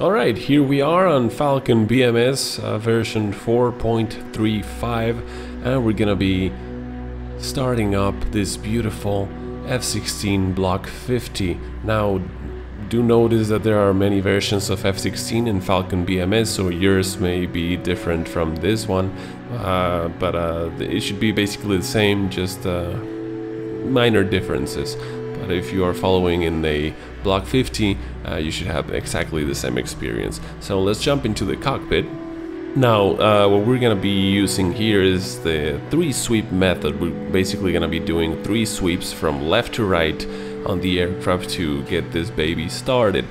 Alright, here we are on Falcon BMS uh, version 4.35 and we're gonna be starting up this beautiful F-16 Block 50. Now, do notice that there are many versions of F-16 in Falcon BMS, so yours may be different from this one, uh, but uh, it should be basically the same, just uh, minor differences. But if you are following in a Block 50, uh, you should have exactly the same experience. So let's jump into the cockpit. Now, uh, what we're gonna be using here is the three sweep method. We're basically gonna be doing three sweeps from left to right on the aircraft to get this baby started.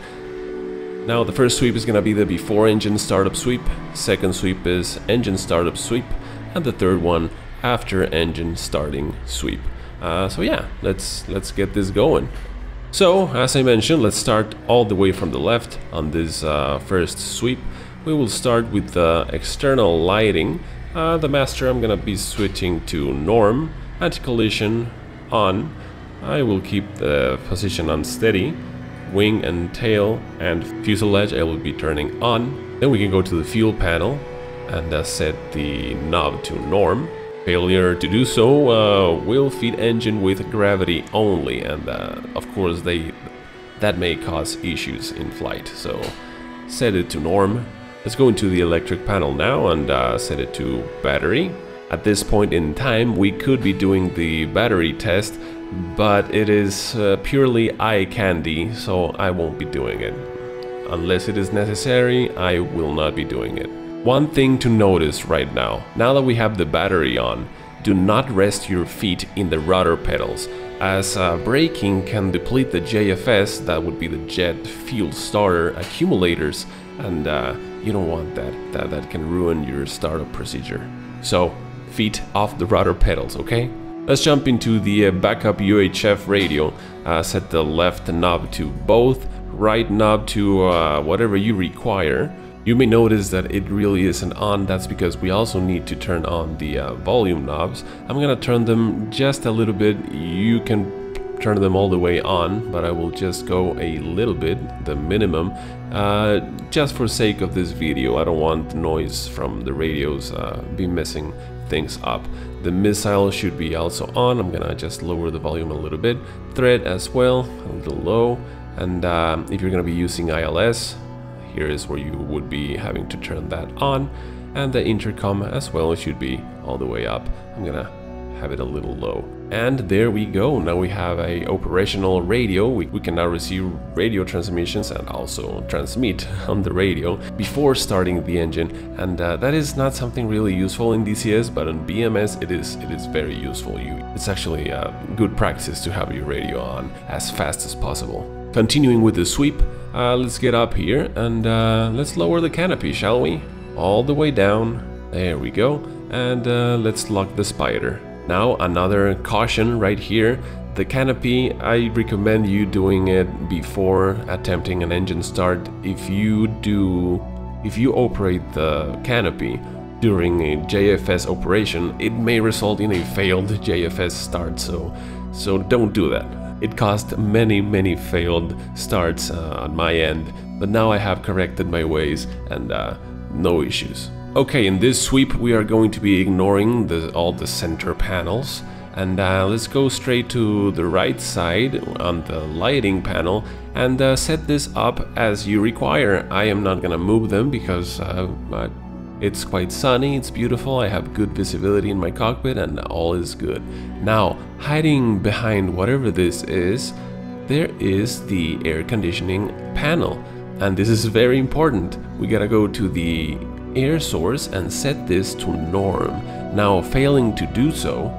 Now, the first sweep is gonna be the before engine startup sweep, second sweep is engine startup sweep, and the third one after engine starting sweep. Uh, so yeah, let's let's get this going. So, as I mentioned, let's start all the way from the left on this uh, first sweep we will start with the external lighting. Uh, the master I'm gonna be switching to norm, anti-collision on. I will keep the position on steady. Wing and tail and fuselage I will be turning on. Then we can go to the fuel panel and uh, set the knob to norm. Failure to do so uh, will feed engine with gravity only and uh, of course they that may cause issues in flight so set it to norm Let's go into the electric panel now and uh, set it to battery. At this point in time, we could be doing the battery test, but it is uh, purely eye candy, so I won't be doing it. Unless it is necessary, I will not be doing it. One thing to notice right now, now that we have the battery on, do not rest your feet in the rudder pedals, as uh, braking can deplete the JFS, that would be the jet fuel starter accumulators, and uh, you don't want that. That that can ruin your startup procedure. So feet off the rudder pedals, okay? Let's jump into the uh, backup UHF radio. Uh, set the left knob to both, right knob to uh, whatever you require. You may notice that it really isn't on, that's because we also need to turn on the uh, volume knobs. I'm gonna turn them just a little bit, you can turn them all the way on, but I will just go a little bit, the minimum, uh, just for sake of this video. I don't want noise from the radios uh, be messing things up. The missile should be also on. I'm gonna just lower the volume a little bit. Threat as well, a little low. And uh, if you're gonna be using ILS, here is where you would be having to turn that on. And the intercom as well should be all the way up. I'm gonna have it a little low. And there we go, now we have a operational radio, we, we, can now receive radio transmissions and also transmit on the radio before starting the engine and uh, that is not something really useful in DCS but on BMS it is it is very useful. You, it's actually a good practice to have your radio on as fast as possible. Continuing with the sweep, uh, let's get up here and uh, let's lower the canopy shall we? All the way down, there we go, and uh, let's lock the spider. Now another caution right here, the canopy, I recommend you doing it before attempting an engine start. If you do, if you operate the canopy during a JFS operation, it may result in a failed JFS start, so, so don't do that. It caused many, many failed starts uh, on my end, but now I have corrected my ways and uh, no issues. Okay, in this sweep we are going to be ignoring the, all the center panels and uh, let's go straight to the right side on the lighting panel and uh, set this up as you require. I am not gonna move them because uh, it's quite sunny, it's beautiful, I have good visibility in my cockpit and all is good. Now, hiding behind whatever this is, there is the air conditioning panel. And this is very important. We gotta go to the air source and set this to norm. Now failing to do so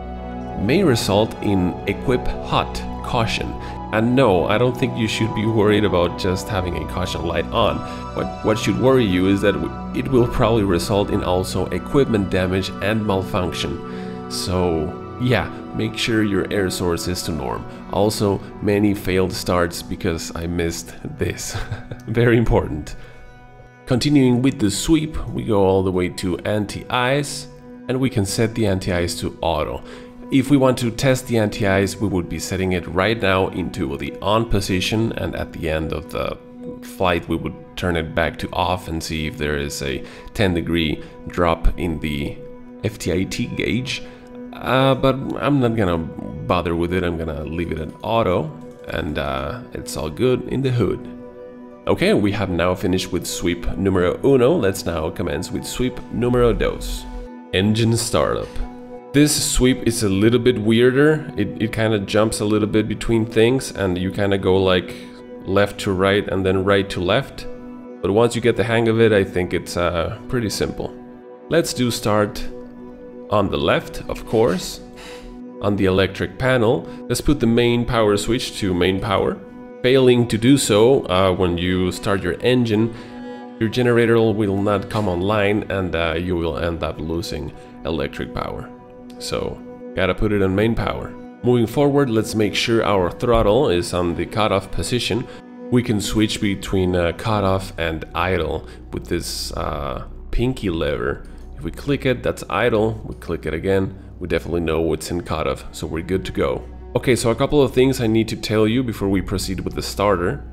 may result in equip hot caution. And no, I don't think you should be worried about just having a caution light on. What, what should worry you is that it will probably result in also equipment damage and malfunction. So yeah, make sure your air source is to norm. Also, many failed starts because I missed this. Very important. Continuing with the sweep, we go all the way to anti-ice and we can set the anti-ice to auto. If we want to test the anti-ice, we would be setting it right now into the on position and at the end of the flight we would turn it back to off and see if there is a 10 degree drop in the FTIT gauge. Uh, but I'm not gonna bother with it, I'm gonna leave it at auto and uh, it's all good in the hood. Okay, we have now finished with sweep numero uno, let's now commence with sweep numero dos. Engine startup. This sweep is a little bit weirder, it, it kind of jumps a little bit between things and you kind of go like left to right and then right to left. But once you get the hang of it, I think it's uh, pretty simple. Let's do start on the left, of course. On the electric panel, let's put the main power switch to main power. Failing to do so, uh, when you start your engine, your generator will not come online and uh, you will end up losing electric power. So, gotta put it on main power. Moving forward, let's make sure our throttle is on the cutoff position. We can switch between uh, cutoff and idle with this uh, pinky lever. If we click it, that's idle. We click it again, we definitely know what's in cutoff, so we're good to go. Okay, so a couple of things I need to tell you before we proceed with the starter.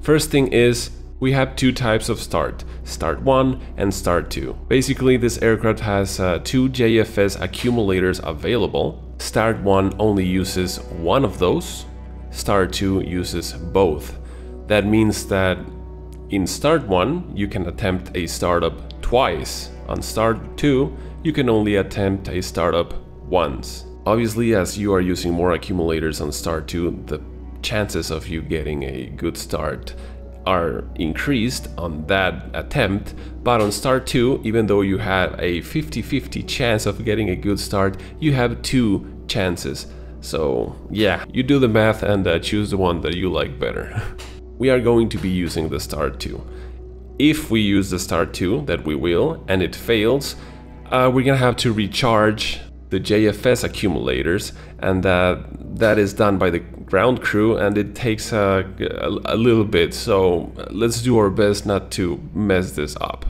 First thing is, we have two types of start, start 1 and start 2. Basically, this aircraft has uh, two JFS accumulators available. Start 1 only uses one of those, Start 2 uses both. That means that in Start 1 you can attempt a startup twice. On Start 2 you can only attempt a startup once. Obviously as you are using more accumulators on Start 2 the chances of you getting a good start are increased on that attempt, but on start 2, even though you have a 50-50 chance of getting a good start, you have two chances. So yeah, you do the math and uh, choose the one that you like better. we are going to be using the start 2. If we use the start 2, that we will, and it fails, uh, we're gonna have to recharge the JFS accumulators and uh, that is done by the ground crew and it takes uh, a, a little bit so let's do our best not to mess this up.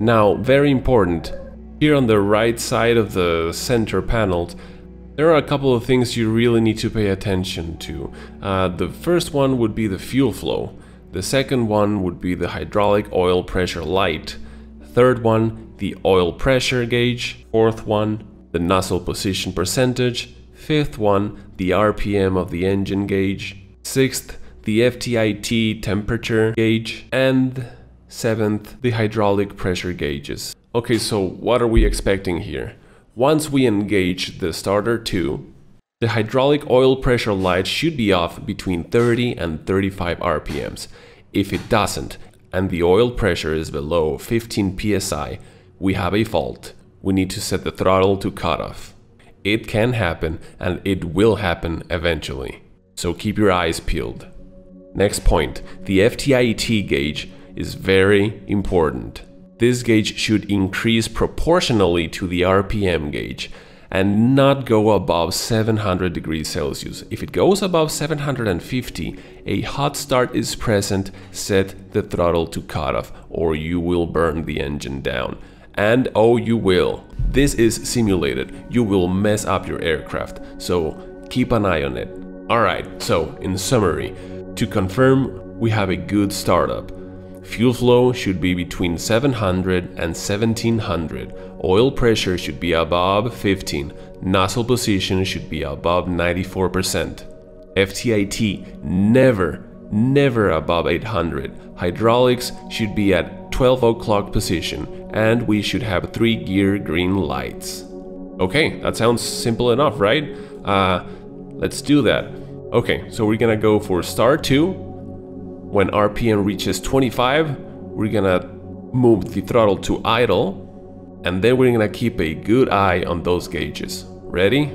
Now very important, here on the right side of the center panel there are a couple of things you really need to pay attention to. Uh, the first one would be the fuel flow. The second one would be the hydraulic oil pressure light. Third one, the oil pressure gauge. Fourth one, the nozzle position percentage, fifth one, the RPM of the engine gauge, sixth, the FTIT temperature gauge, and seventh, the hydraulic pressure gauges. Okay, so what are we expecting here? Once we engage the starter 2, the hydraulic oil pressure light should be off between 30 and 35 RPMs. If it doesn't, and the oil pressure is below 15 psi, we have a fault we need to set the throttle to cutoff. It can happen and it will happen eventually, so keep your eyes peeled. Next point, the FTIT gauge is very important. This gauge should increase proportionally to the RPM gauge and not go above 700 degrees Celsius. If it goes above 750, a hot start is present, set the throttle to cutoff or you will burn the engine down. And oh, you will. This is simulated. You will mess up your aircraft, so keep an eye on it. Alright, so in summary, to confirm, we have a good startup. Fuel flow should be between 700 and 1700. Oil pressure should be above 15. Nozzle position should be above 94%. FTIT never, never above 800. Hydraulics should be at 12 o'clock position and we should have three gear green lights. Okay, that sounds simple enough, right? Uh, let's do that. Okay, so we're gonna go for star 2. When RPM reaches 25, we're gonna move the throttle to idle, and then we're gonna keep a good eye on those gauges. Ready?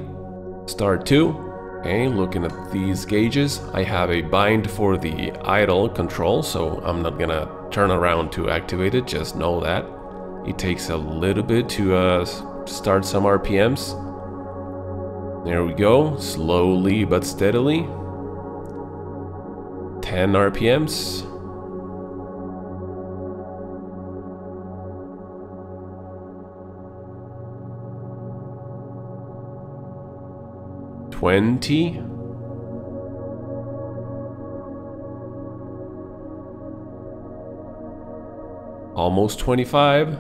Start 2. Okay, looking at these gauges, I have a bind for the idle control, so I'm not gonna turn around to activate it, just know that. It takes a little bit to uh, start some RPMs. There we go, slowly but steadily. 10 RPMs. Twenty. Almost 25.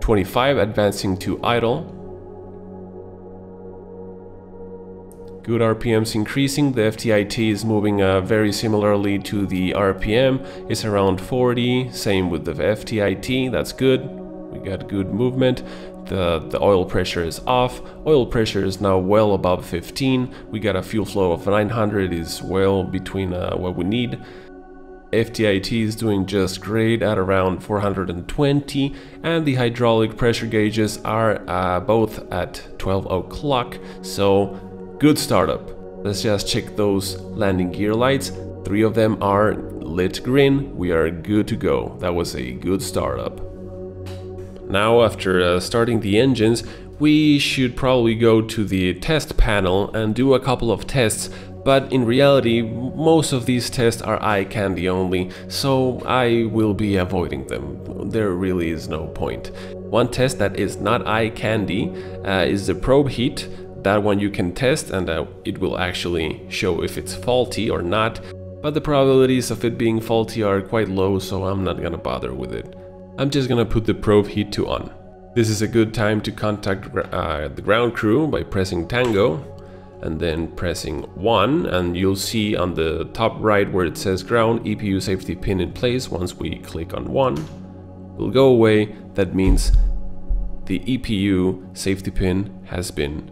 25 advancing to idle. Good RPMs increasing, the FTIT is moving uh, very similarly to the RPM, it's around 40, same with the FTIT, that's good, we got good movement. The, the oil pressure is off, oil pressure is now well above 15, we got a fuel flow of 900 is well between uh, what we need. FTIT is doing just great at around 420 and the hydraulic pressure gauges are uh, both at 12 o'clock so Good startup. Let's just check those landing gear lights. Three of them are lit green. We are good to go. That was a good startup. Now after uh, starting the engines, we should probably go to the test panel and do a couple of tests but in reality most of these tests are eye candy only, so I will be avoiding them. There really is no point. One test that is not eye candy uh, is the probe heat that one you can test and uh, it will actually show if it's faulty or not, but the probabilities of it being faulty are quite low so I'm not gonna bother with it. I'm just gonna put the probe heat to on. This is a good time to contact uh, the ground crew by pressing tango and then pressing 1 and you'll see on the top right where it says ground EPU safety pin in place once we click on 1 will go away that means the EPU safety pin has been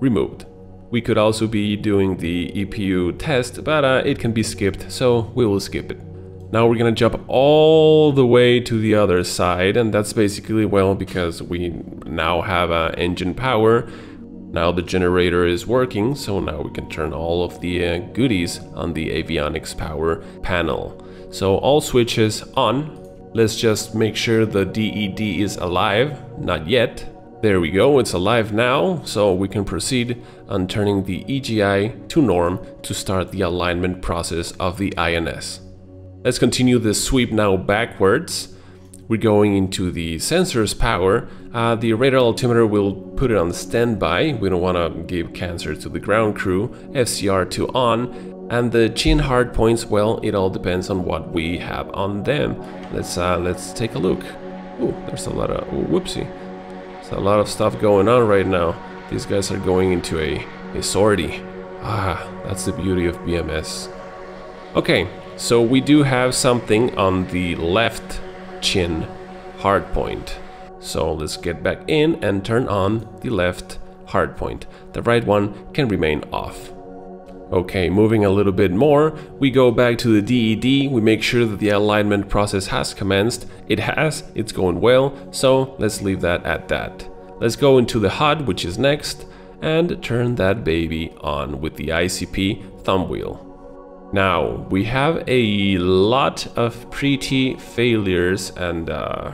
removed. We could also be doing the EPU test, but uh, it can be skipped, so we will skip it. Now we're gonna jump all the way to the other side, and that's basically, well, because we now have uh, engine power. Now the generator is working, so now we can turn all of the uh, goodies on the avionics power panel. So all switches on. Let's just make sure the DED is alive. Not yet. There we go, it's alive now, so we can proceed on turning the EGI to norm to start the alignment process of the INS. Let's continue the sweep now backwards. We're going into the sensor's power. Uh, the radar altimeter will put it on standby. We don't want to give cancer to the ground crew. FCR to on. And the chin hard points, well, it all depends on what we have on them. Let's uh, let's take a look. Oh, there's a lot of oh, whoopsie There's a lot of stuff going on right now. These guys are going into a, a sortie. Ah, that's the beauty of BMS. Okay, so we do have something on the left chin hardpoint. So let's get back in and turn on the left hardpoint. The right one can remain off. Okay, moving a little bit more, we go back to the DED, we make sure that the alignment process has commenced. It has, it's going well, so let's leave that at that. Let's go into the HUD, which is next, and turn that baby on with the ICP thumb wheel. Now, we have a lot of pretty failures and uh,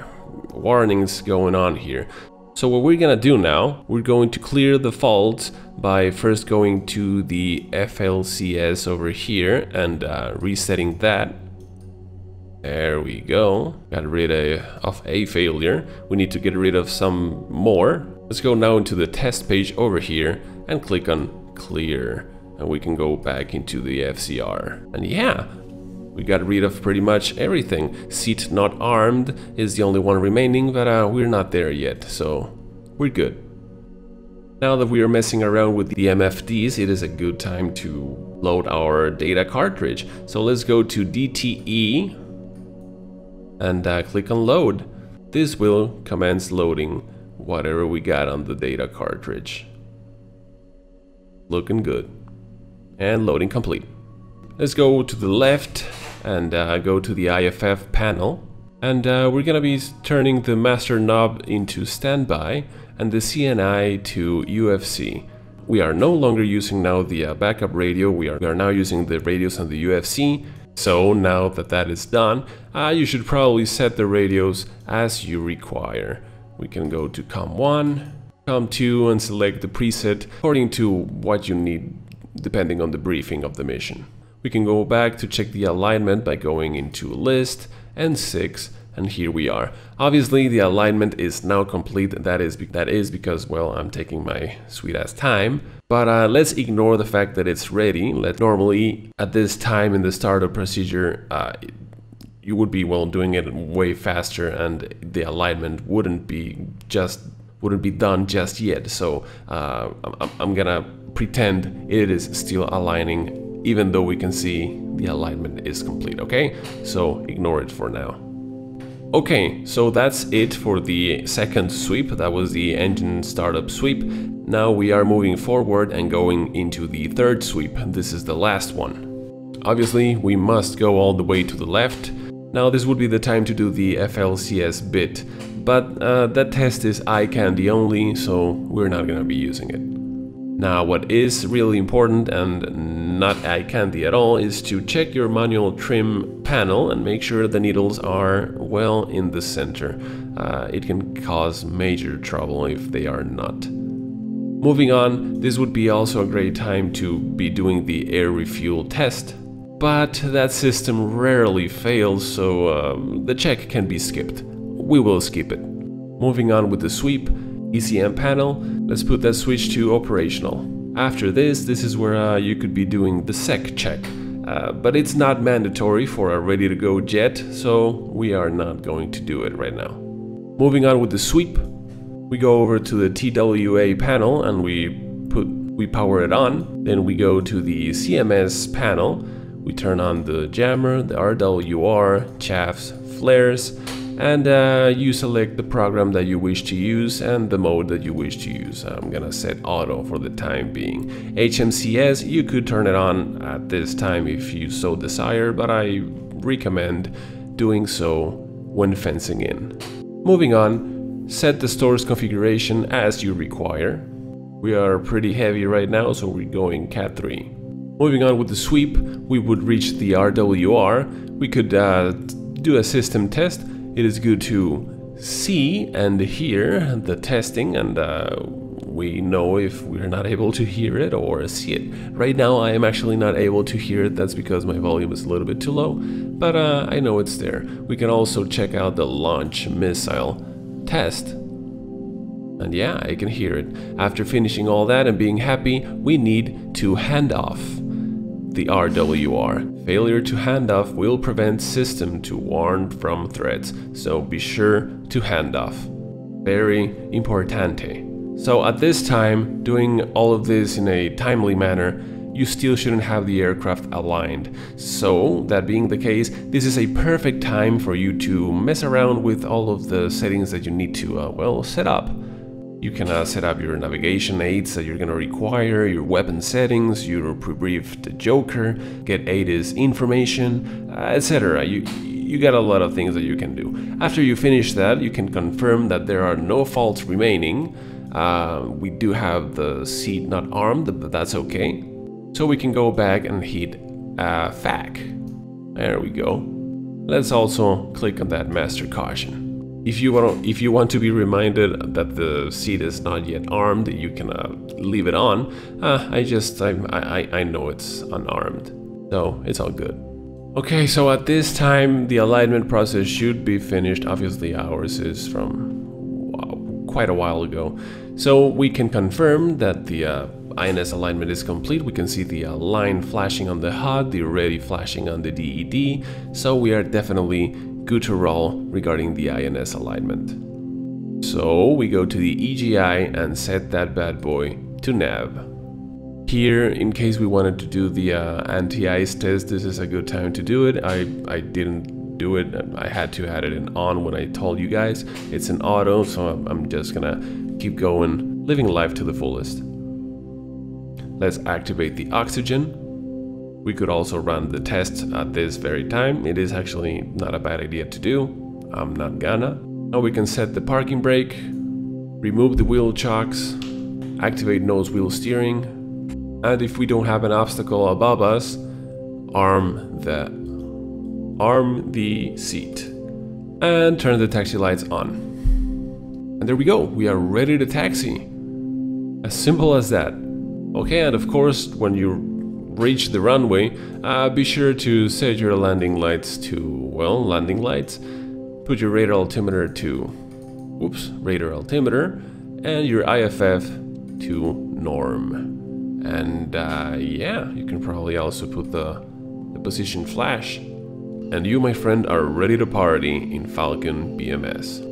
warnings going on here. So what we're gonna do now, we're going to clear the faults by first going to the FLCS over here and uh, resetting that. There we go. Got rid of a failure. We need to get rid of some more. Let's go now into the test page over here and click on clear. And we can go back into the FCR. And yeah, we got rid of pretty much everything. Seat not armed is the only one remaining, but uh, we're not there yet, so we're good. Now that we are messing around with the MFDs, it is a good time to load our data cartridge. So let's go to DTE and uh, click on load. This will commence loading whatever we got on the data cartridge. Looking good. And loading complete. Let's go to the left and uh, go to the IFF panel. And uh, we're gonna be turning the master knob into standby and the CNI to UFC. We are no longer using now the uh, backup radio, we are, we are now using the radios on the UFC. So now that that is done, uh, you should probably set the radios as you require. We can go to COM1, COM2 and select the preset according to what you need depending on the briefing of the mission. We can go back to check the alignment by going into list and 6 and here we are. Obviously the alignment is now complete, that is, that is because, well, I'm taking my sweet ass time. But uh, let's ignore the fact that it's ready. Let normally at this time in the startup procedure, uh, you would be well doing it way faster and the alignment wouldn't be just wouldn't be done just yet. So uh, I'm, I'm, gonna pretend it is still aligning even though we can see the alignment is complete okay? So ignore it for now. Okay so that's it for the second sweep. That was the engine startup sweep. Now we are moving forward and going into the third sweep. This is the last one. Obviously we must go all the way to the left now this would be the time to do the FLCS bit, but uh, that test is eye candy only, so we're not gonna be using it. Now what is really important and not eye candy at all is to check your manual trim panel and make sure the needles are well in the center. Uh, it can cause major trouble if they are not. Moving on, this would be also a great time to be doing the air refuel test but that system rarely fails, so um, the check can be skipped. We will skip it. Moving on with the sweep, ECM panel, let's put that switch to operational. After this, this is where uh, you could be doing the sec check, uh, but it's not mandatory for a ready to go jet, so we are not going to do it right now. Moving on with the sweep, we go over to the TWA panel and we put we power it on, then we go to the CMS panel we turn on the jammer, the RWR, chaffs, flares, and uh, you select the program that you wish to use and the mode that you wish to use. I'm gonna set auto for the time being. HMCS, you could turn it on at this time if you so desire, but I recommend doing so when fencing in. Moving on, set the store's configuration as you require. We are pretty heavy right now, so we're going Cat 3. Moving on with the sweep, we would reach the RWR. We could uh, do a system test. It is good to see and hear the testing and uh, we know if we're not able to hear it or see it. Right now I am actually not able to hear it, that's because my volume is a little bit too low, but uh, I know it's there. We can also check out the launch missile test. And yeah, I can hear it. After finishing all that and being happy, we need to hand off the RWR. Failure to hand off will prevent system to warn from threats, so be sure to hand off. Very importante. So at this time, doing all of this in a timely manner, you still shouldn't have the aircraft aligned. So, that being the case, this is a perfect time for you to mess around with all of the settings that you need to, uh, well, set up. You can uh, set up your navigation aids that you're gonna require, your weapon settings, your pre-briefed joker, get ATIS information, uh, etc. You, you got a lot of things that you can do. After you finish that, you can confirm that there are no faults remaining. Uh, we do have the seat not armed, but that's okay. So we can go back and hit uh, F-ACK. There we go. Let's also click on that master caution. If you want to, if you want to be reminded that the seat is not yet armed, you can uh, leave it on. Uh, I just I, I I know it's unarmed, so it's all good. Okay, so at this time the alignment process should be finished. Obviously, ours is from quite a while ago, so we can confirm that the uh, INS alignment is complete. We can see the uh, line flashing on the HUD, the ready flashing on the DED. So we are definitely good regarding the INS alignment. So we go to the EGI and set that bad boy to nav. Here, in case we wanted to do the uh, anti-ice test, this is a good time to do it. I, I didn't do it, I had to add it in on when I told you guys. It's an auto, so I'm just gonna keep going, living life to the fullest. Let's activate the oxygen we could also run the test at this very time. It is actually not a bad idea to do. I'm not gonna. Now we can set the parking brake, remove the wheel chocks, activate nose wheel steering, and if we don't have an obstacle above us, arm the arm the seat and turn the taxi lights on. And there we go, we are ready to taxi. As simple as that. Okay, and of course, when you reach the runway, uh, be sure to set your landing lights to, well, landing lights. put your radar altimeter to, whoops, radar altimeter, and your IFF to norm. And uh, yeah, you can probably also put the, the position flash. And you, my friend, are ready to party in Falcon BMS.